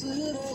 slip